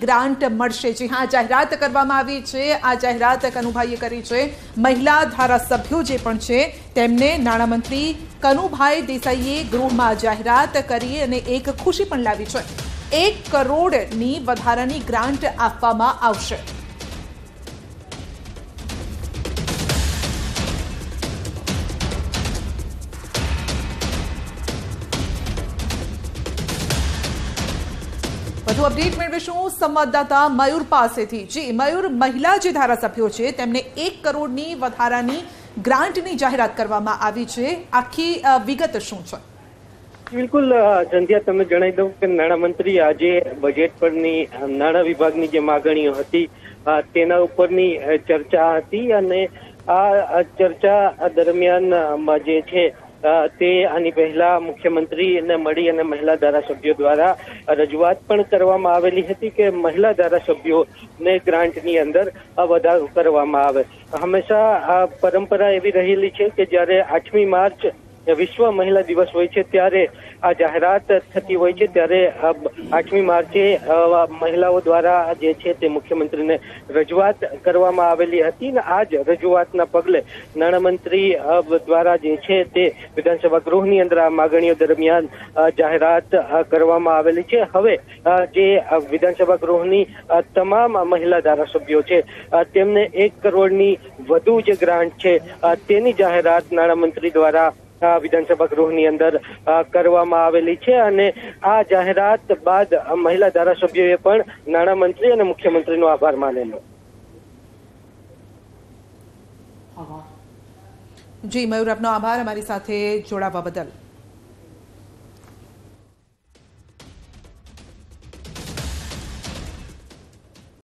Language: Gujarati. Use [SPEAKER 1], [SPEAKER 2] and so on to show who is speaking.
[SPEAKER 1] ગ્રાન્ટ મળશે. જી હા, જાહેરાત કરવામાં આવી છે. આ જાહેરાત કનુભાઈએ કરી છે. મહિલા ધારાસભ્યો જે પણ છે, તેમને નાણામંત્રી કનુભાઈ દેસાઈએ ગૃહમાં જાહેરાત કરી અને એક ખુશી પણ લાવી છે. એક કરોડની વધારાની ગ્રાન્ટ આપવામાં આવશે. વધુ અપડેટ મેળવીશું સંવાદદાતા મયુર પાસેથી. જી, મયુર, મહિલા જે ધારાસભ્યો છે, તેમને એક કરોડની વધારાની ગ્રાન્ટની જાહેરાત કરવામાં આવી છે. આખી વિગત શું છે?
[SPEAKER 2] બિલકુલ સંધ્યા તમે જણાવી દઉં કે નાણામંત્રી આજે બજેટ પરની નાણાં વિભાગની જે માગણીઓ હતી તેના ઉપરની ચર્ચા હતી અને આ ચર્ચા દરમિયાન જે છે તે આની પહેલા મુખ્યમંત્રીને મળી અને મહિલા ધારાસભ્યો દ્વારા રજૂઆત પણ કરવામાં આવેલી હતી કે મહિલા ધારાસભ્યોને ગ્રાન્ટની અંદર વધારો કરવામાં આવે. હંમેશા આ પરંપરા એવી રહેલી છે કે જ્યારે આઠમી માર્ચ વિશ્વ મહિલા દિવસ હોય છે, ત્યારે આ જાહેરાત થતી હોય છે, ત્યારે આઠમી માર્ચે મહિલાઓ દ્વારા જે છે તે મુખ્યમંત્રીને રજૂઆત કરવામાં આવેલી હતી અને આ જ રજૂઆતના પગલે નાણામંત્રી દ્વારા જે છે તે વિધાનસભા ગૃહની અંદર આ માગણીઓ દરમિયાન જાહેરાત કરવામાં આવેલી છે. હવે જે વિધાનસભા ગૃહની તમામ મહિલા ધારાસભ્યો છે તેમને એક કરોડની વધુ જે ગ્રાન્ટ છે તેની જાહેરાત નાણામંત્રી દ્વારા વિધાનસભા ગૃહની અંદર કરવામાં આવેલી છે અને આ જાહેરાત બાદ મહિલા ધારાસભ્યોએ પણ નાણામંત્રી અને મુખ્યમંત્રીનો આભાર માનેલો.
[SPEAKER 1] જી, મયુર આપનો આભાર. અમારી સાથે જોડાવા બદલ.